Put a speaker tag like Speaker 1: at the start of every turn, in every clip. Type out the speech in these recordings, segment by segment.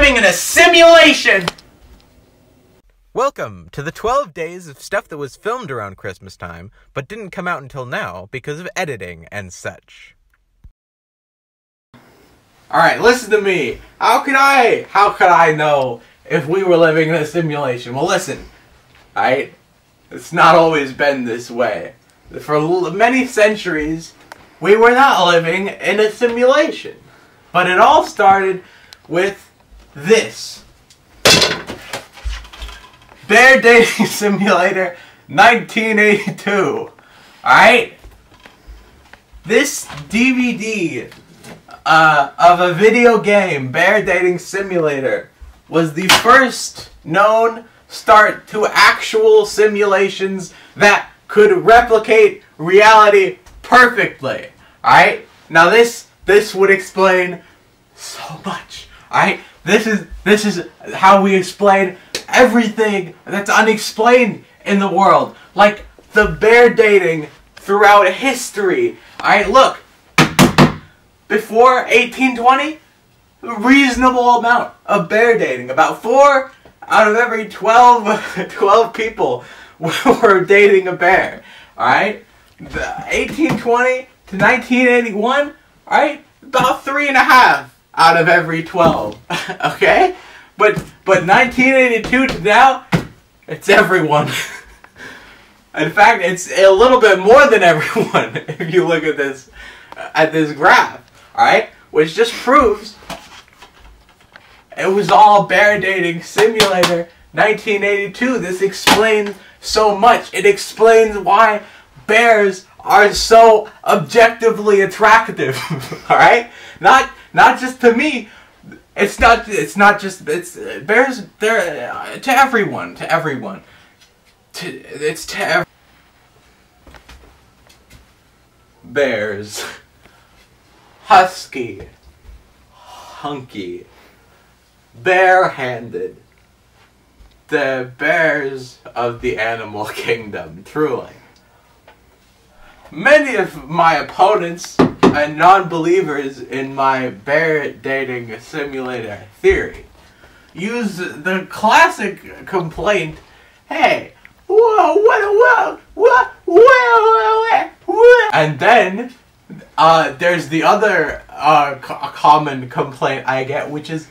Speaker 1: living in a simulation!
Speaker 2: Welcome to the 12 days of stuff that was filmed around Christmas time, but didn't come out until now because of editing and such.
Speaker 1: Alright, listen to me. How could I, how could I know if we were living in a simulation? Well, listen. Alright? It's not always been this way. For l- many centuries, we were not living in a simulation. But it all started with this. Bear Dating Simulator 1982. Alright? This DVD uh, of a video game, Bear Dating Simulator, was the first known start to actual simulations that could replicate reality perfectly. Alright? Now this this would explain so much. Alright? This is this is how we explain everything that's unexplained in the world. Like the bear dating throughout history. Alright, look. Before 1820, reasonable amount of bear dating. About four out of every 12, 12 people were dating a bear. Alright? 1820 to 1981, alright? About three and a half out of every 12. okay? But but 1982 to now, it's everyone. In fact, it's a little bit more than everyone if you look at this at this graph. Alright? Which just proves it was all bear dating simulator 1982. This explains so much. It explains why bears are so objectively attractive. all right? Not not just to me. It's not it's not just it's bears they're uh, to everyone, to everyone. To it's to ev- bears. Husky. Hunky barehanded. The bears of the animal kingdom, truly. Many of my opponents and non-believers in my bear dating simulator theory use the classic complaint, hey, whoa, whoa, whoa, whoa, whoa, whoa, whoa, and then uh, there's the other uh, co- common complaint I get, which is,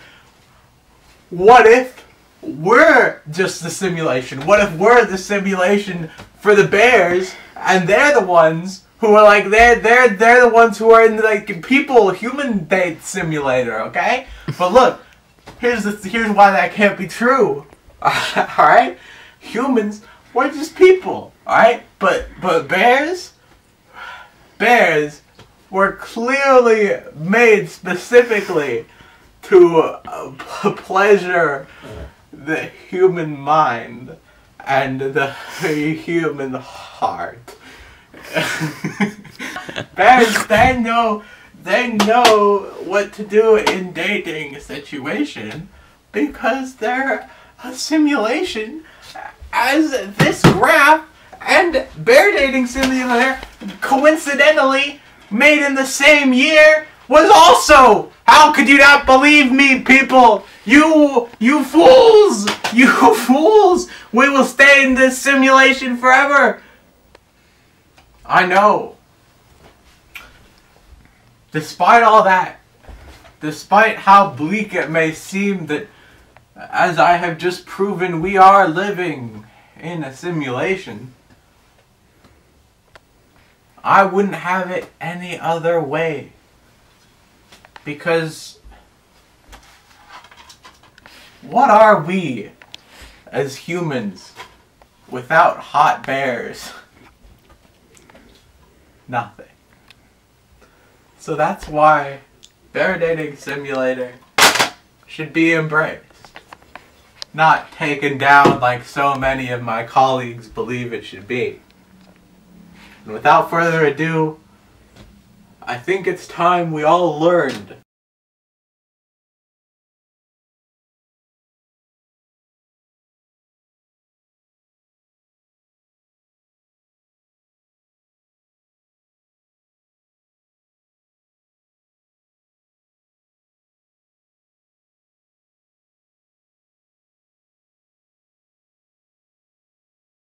Speaker 1: what if we're just the simulation? What if we're the simulation for the bears and they're the ones who are like they're they're they're the ones who are in the, like people human date simulator, okay? But look, here's the here's why that can't be true. all right? Humans, we're just people, all right? But but bears bears were clearly made specifically to uh, pleasure the human mind and the human heart. Bears, they know, they know what to do in dating situation because they're a simulation. As this graph and bear dating simulator coincidentally made in the same year was also. How could you not believe me people? You you fools! You fools! We will stay in this simulation forever i know despite all that despite how bleak it may seem that as i have just proven we are living in a simulation I wouldn't have it any other way. Because what are we as humans without hot bears? Nothing. So that's why Bear Dating Simulator should be embraced. Not taken down like so many of my colleagues believe it should be. And without further ado, I think it's time we all learned